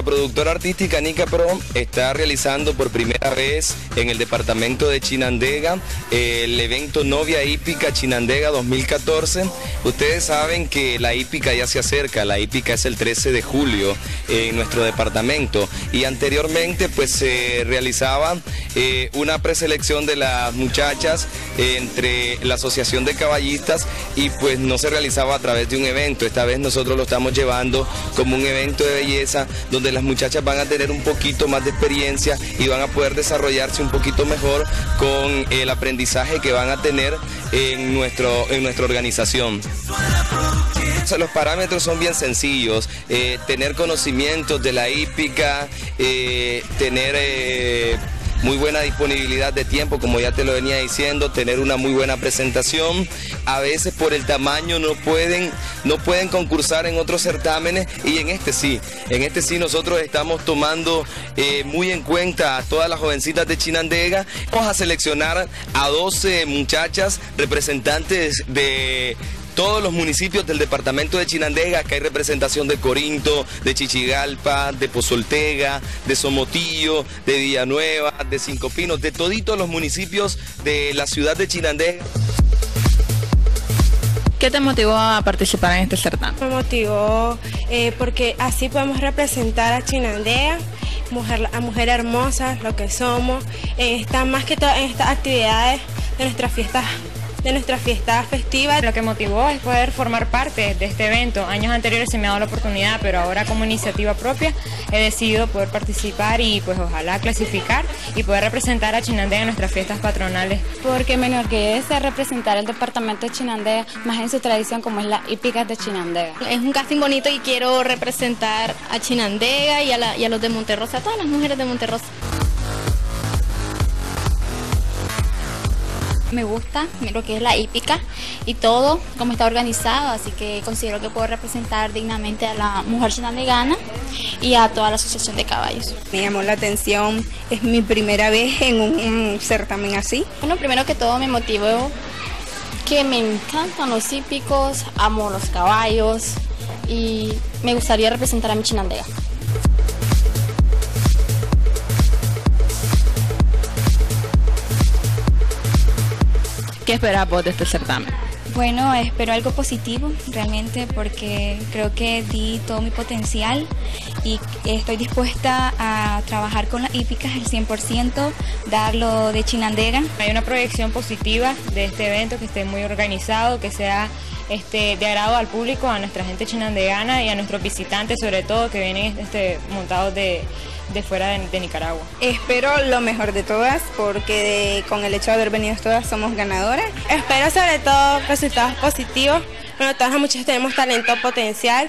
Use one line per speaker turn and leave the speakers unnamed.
nuestra productora artística Nica Pro está realizando por primera vez en el departamento de Chinandega el evento Novia Hípica Chinandega 2014. Ustedes saben que la hípica ya se acerca, la hípica es el 13 de julio en nuestro departamento y anteriormente pues se realizaba eh, una preselección de las muchachas entre la Asociación de Caballistas y pues no se realizaba a través de un evento. Esta vez nosotros lo estamos llevando como un evento de belleza donde las muchachas van a tener un poquito más de experiencia y van a poder desarrollarse un poquito mejor con el aprendizaje que van a tener en, nuestro, en nuestra organización. Los parámetros son bien sencillos, eh, tener conocimientos de la hípica, eh, tener... Eh, muy buena disponibilidad de tiempo, como ya te lo venía diciendo, tener una muy buena presentación. A veces por el tamaño no pueden, no pueden concursar en otros certámenes y en este sí. En este sí nosotros estamos tomando eh, muy en cuenta a todas las jovencitas de Chinandega. Vamos a seleccionar a 12 muchachas representantes de todos los municipios del departamento de Chinandega, que hay representación de Corinto, de Chichigalpa, de Pozoltega, de Somotillo, de Villanueva, de Cinco Pinos, de toditos los municipios de la ciudad de Chinandega.
¿Qué te motivó a participar en este certamen?
Me motivó eh, porque así podemos representar a Chinandega, mujer, a mujer hermosa, lo que somos, en más que todo en estas actividades de nuestras fiestas de nuestra fiesta festiva.
Lo que motivó es poder formar parte de este evento. Años anteriores se me ha dado la oportunidad, pero ahora como iniciativa propia he decidido poder participar y pues ojalá clasificar y poder representar a Chinandega en nuestras fiestas patronales.
Porque me enorgullece representar el departamento de Chinandega, más en su tradición como es la hípica de Chinandega.
Es un casting bonito y quiero representar a Chinandega y a, y a los de Monterrosa, a todas las mujeres de Monterrosa.
Me gusta lo que es la hípica y todo, como está organizado, así que considero que puedo representar dignamente a la mujer chinandegana y a toda la asociación de caballos.
Me llamó la atención, es mi primera vez en un, certamen así.
Bueno, primero que todo me motivó que me encantan los hípicos, amo los caballos y me gustaría representar a mi chinandega.
¿Qué esperas vos de este certamen?
Bueno, espero algo positivo realmente porque creo que di todo mi potencial y estoy dispuesta a trabajar con las hípicas al 100%, darlo de Chinandega.
Hay una proyección positiva de este evento que esté muy organizado, que sea este, de agrado al público, a nuestra gente chinandegana y a nuestros visitantes sobre todo que vienen este, montados de fuera de, Nicaragua.
Espero lo mejor de todas porque con el hecho de haber venido todas somos ganadoras.
Espero sobre todo resultados positivos. Bueno, todas las muchachas tenemos talento potencial.